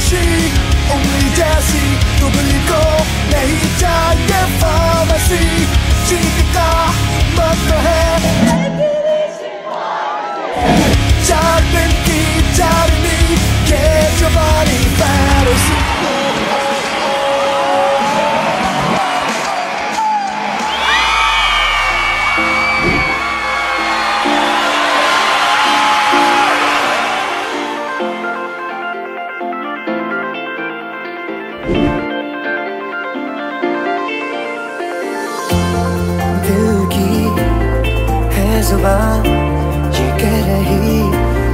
she, only Jesse, Domenico, Nahita, and Pharmacy. ज़ुबान ये कह रही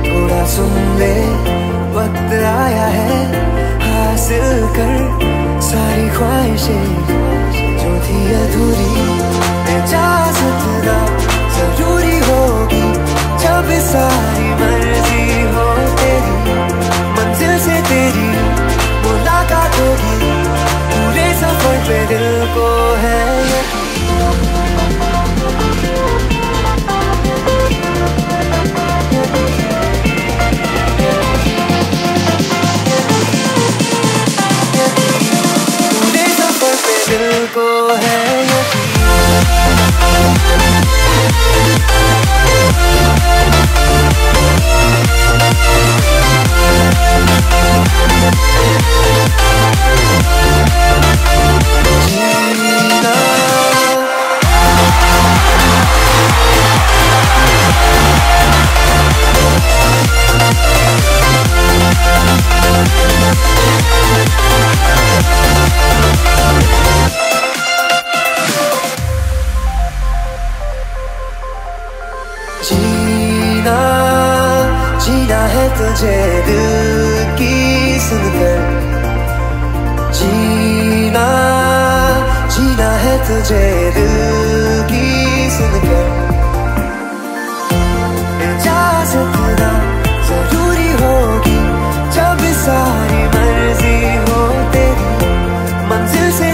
थोड़ा सुन ले वक्त आया है हासिल कर सारी ख्वाहिशें। तुझे दिल की सुनकर जीना जीना है तुझे दिल की सुनकर। ज़रूरी होगी जब सारी मर्ज़ी हो तेरी। मंजिल से